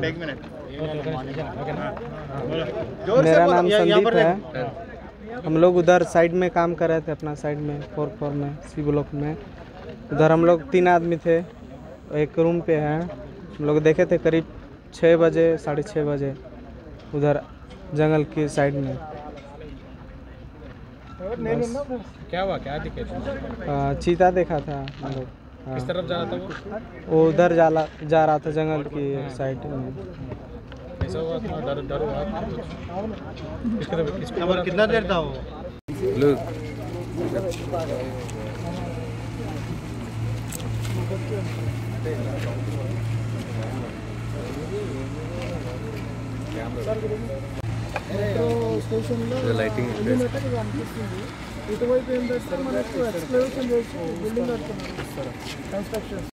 Minute एक minute. मेरा नाम संदीप पर है। हम लोग उधर साइड में काम कर रहे थे अपना साइड में फोर फ्लोर में सी ब्लॉक में। उधर हम लोग तीन आदमी थे एक रूम पे हैं। हम लोग देखे थे करीब छः बजे साढ़े छः बजे उधर जंगल की साइड में। क्या हुआ? क्या दिखे चीता देखा था हम लोग। हाँ। तरफ़ जा रहा था वो? वो उधर जाला जा रहा था जंगल की साइड में। कैसा हुआ था डर डर స్టేషన్లో కనిపిస్తుంది. ఇటువైపు ఏం మనకు చేసి బిల్డింగ్ కన్స్ట్రక్షన్